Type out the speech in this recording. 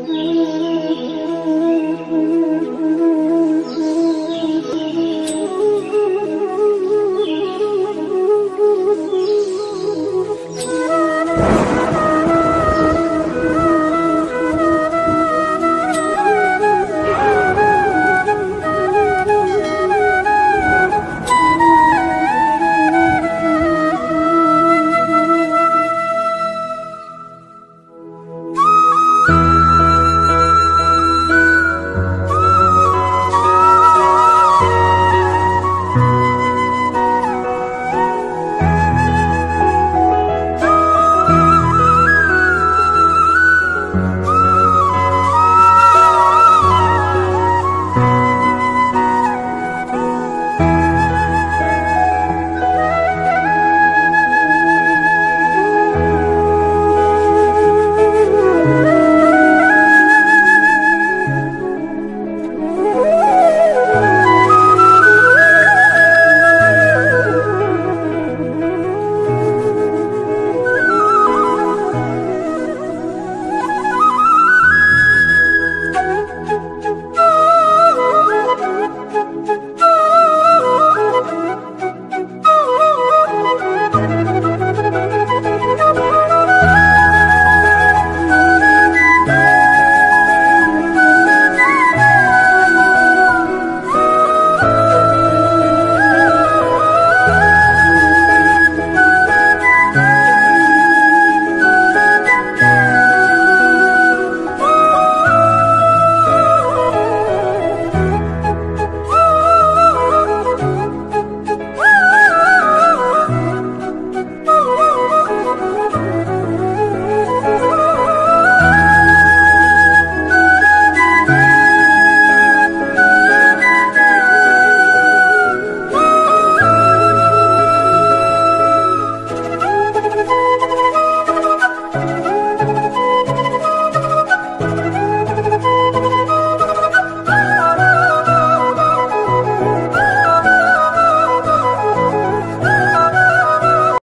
Mm-hmm.